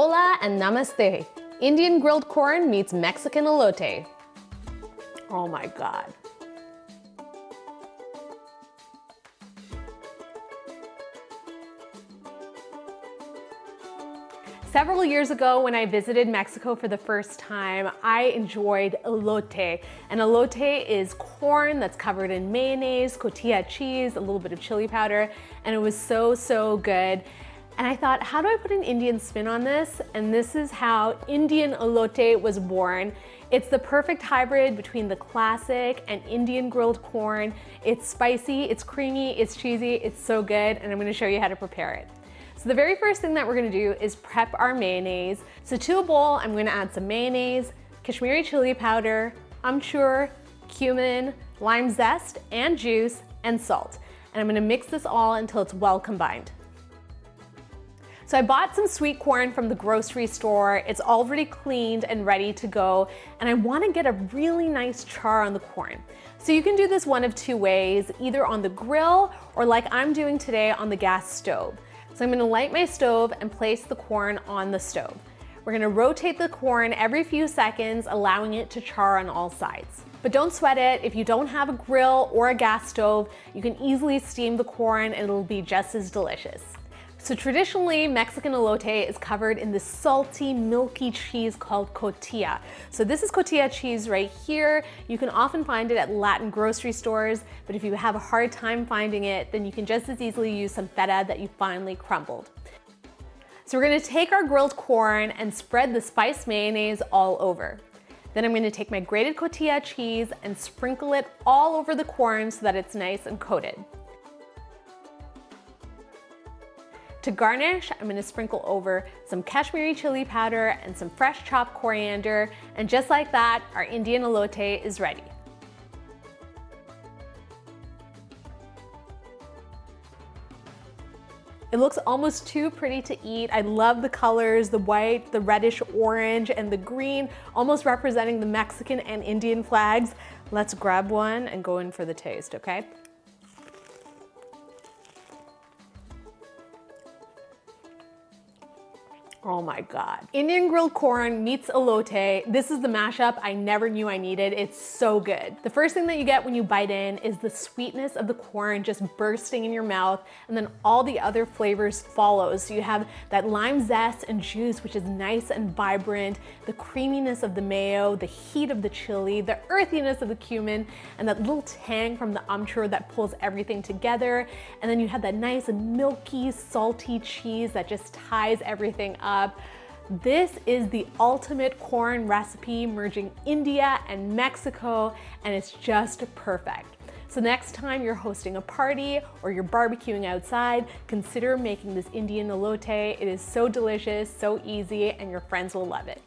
Hola and namaste. Indian grilled corn meets Mexican elote. Oh my God. Several years ago when I visited Mexico for the first time, I enjoyed elote. And elote is corn that's covered in mayonnaise, cotija cheese, a little bit of chili powder, and it was so, so good. And I thought, how do I put an Indian spin on this? And this is how Indian elote was born. It's the perfect hybrid between the classic and Indian grilled corn. It's spicy, it's creamy, it's cheesy, it's so good, and I'm gonna show you how to prepare it. So the very first thing that we're gonna do is prep our mayonnaise. So to a bowl, I'm gonna add some mayonnaise, Kashmiri chili powder, amchur, cumin, lime zest and juice, and salt. And I'm gonna mix this all until it's well combined. So I bought some sweet corn from the grocery store. It's already cleaned and ready to go. And I wanna get a really nice char on the corn. So you can do this one of two ways, either on the grill or like I'm doing today on the gas stove. So I'm gonna light my stove and place the corn on the stove. We're gonna rotate the corn every few seconds, allowing it to char on all sides. But don't sweat it, if you don't have a grill or a gas stove, you can easily steam the corn and it'll be just as delicious. So traditionally, Mexican elote is covered in this salty, milky cheese called cotija. So this is cotija cheese right here. You can often find it at Latin grocery stores, but if you have a hard time finding it, then you can just as easily use some feta that you finely crumbled. So we're gonna take our grilled corn and spread the spiced mayonnaise all over. Then I'm gonna take my grated cotija cheese and sprinkle it all over the corn so that it's nice and coated. To garnish, I'm gonna sprinkle over some Kashmiri chili powder and some fresh chopped coriander. And just like that, our Indian elote is ready. It looks almost too pretty to eat. I love the colors, the white, the reddish orange, and the green, almost representing the Mexican and Indian flags. Let's grab one and go in for the taste, okay? Oh my God. Indian grilled corn meets elote. This is the mashup I never knew I needed. It's so good. The first thing that you get when you bite in is the sweetness of the corn just bursting in your mouth and then all the other flavors follow. So you have that lime zest and juice, which is nice and vibrant, the creaminess of the mayo, the heat of the chili, the earthiness of the cumin, and that little tang from the amchur that pulls everything together. And then you have that nice milky, salty cheese that just ties everything up up. This is the ultimate corn recipe merging India and Mexico, and it's just perfect. So next time you're hosting a party or you're barbecuing outside, consider making this Indian elote. It is so delicious, so easy, and your friends will love it.